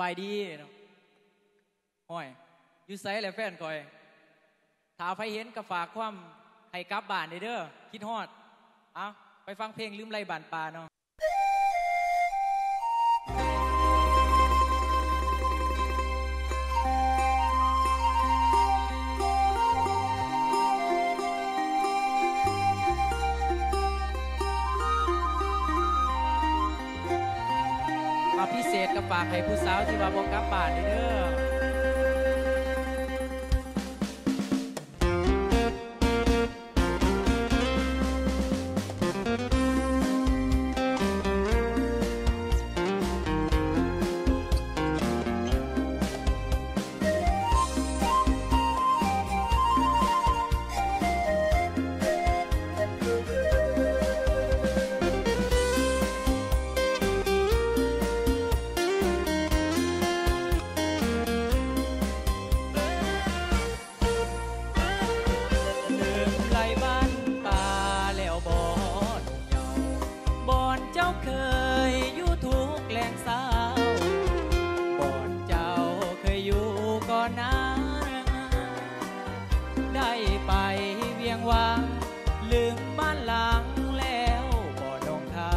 บายดีเห้อยอยู่ไซแหละแฟนคอยถ้าไฟเห็นก็ฝากความให้กลับบ้านเด้อคิดฮอด เอาไปฟังเพลงลืมไรบานปลาเนาะ ษก็ฝากให้ผู้สาวที่มาบ่กับบ้านเด้อ เคยอยู่ทุกแหล่งสาบ่อนเจ้าเคยอยู่ก่อนนาได้ไปเวียงวังลืมบ้านหลังแล้วบ่อนองทา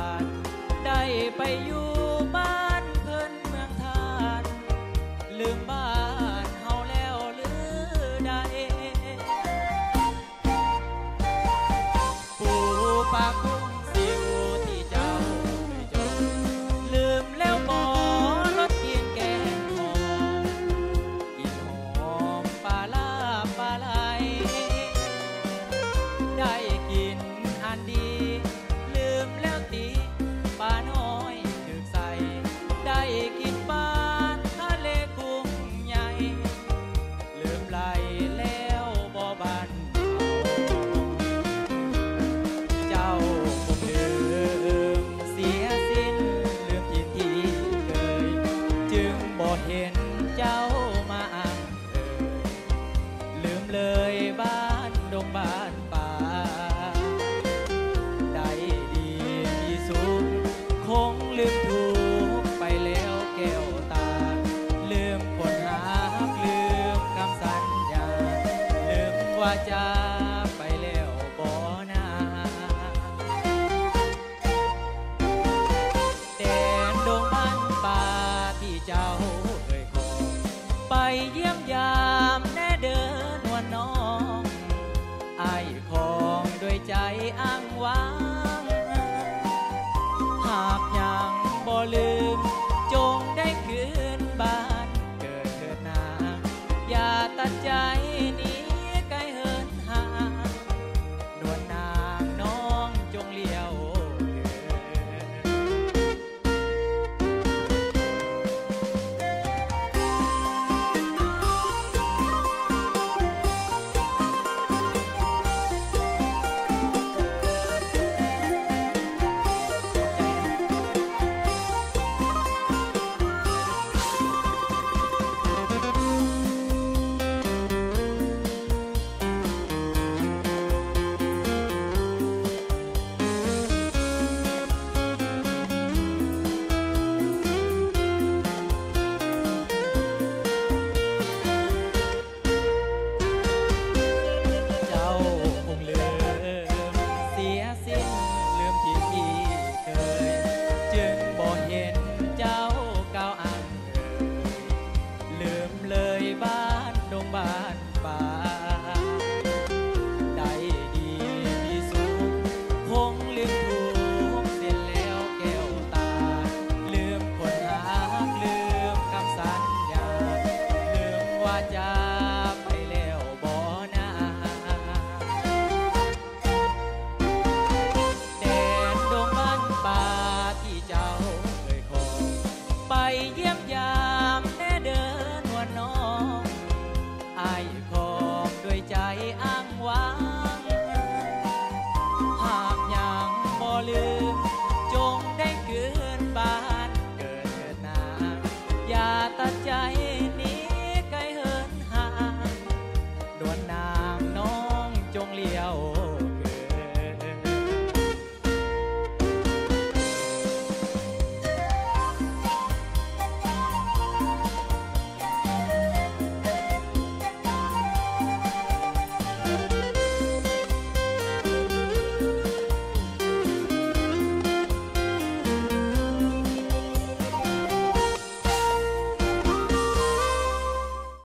ได้ไปอยู่บ้านเพิ่นเมืองทาลืมบ้านเฮาแล้วหรือใดปูปาก Yeah. chôn đáy cửa leyendo.